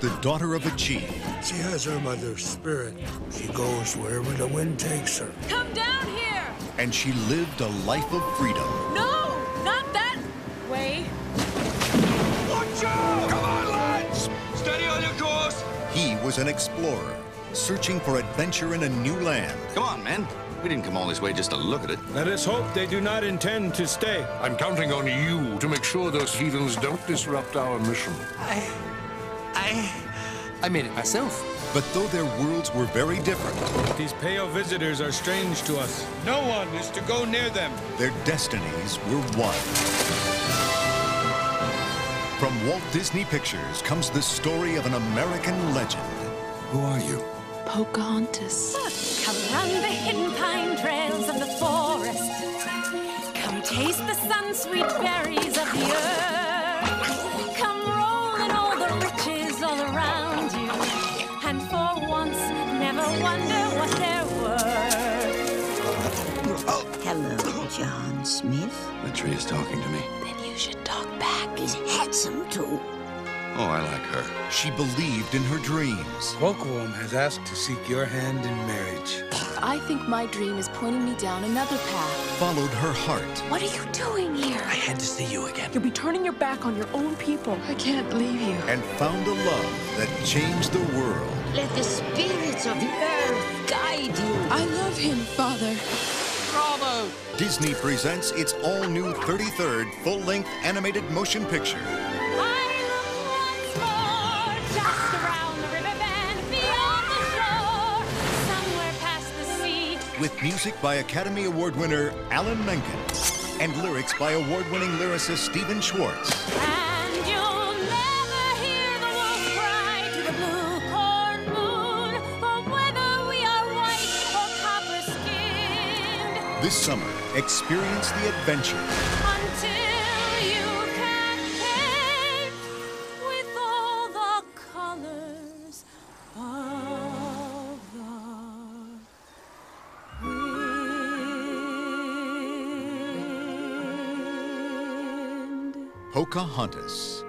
was the daughter of a chief. She has her mother's spirit. She goes wherever the wind takes her. Come down here! And she lived a life of freedom. No! Not that way! Watch out! Come on, lads! Steady on your course! He was an explorer, searching for adventure in a new land. Come on, men. We didn't come all this way just to look at it. Let us hope they do not intend to stay. I'm counting on you to make sure those heathens don't disrupt our mission. I... I... I made it myself. But though their worlds were very different, These pale visitors are strange to us. No one is to go near them. their destinies were one. From Walt Disney Pictures comes the story of an American legend. Who are you? Pocahontas. Come run the hidden pine trails of the forest. Come taste the sun-sweet berries of the earth. Come roll in all the riches wonder what they're worth. Hello, John Smith. The tree is talking to me. Then you should talk back. He's handsome, too. Oh, I like her. She believed in her dreams. Kocoum has asked to seek your hand in marriage. I think my dream is pointing me down another path. Followed her heart. What are you doing here? I had to see you again. You'll be turning your back on your own people. I can't leave you. and found a love that changed the world. Let the spirits of the earth guide you. I love him, Father. Bravo! Disney presents its all new 33rd full length animated motion picture. I look once more, just around the river beyond the shore, somewhere past the sea. with music by Academy Award winner Alan Menken and lyrics by award winning lyricist Stephen Schwartz. This summer, experience the adventure until you can paint with all the colors of the wind. Pocahontas.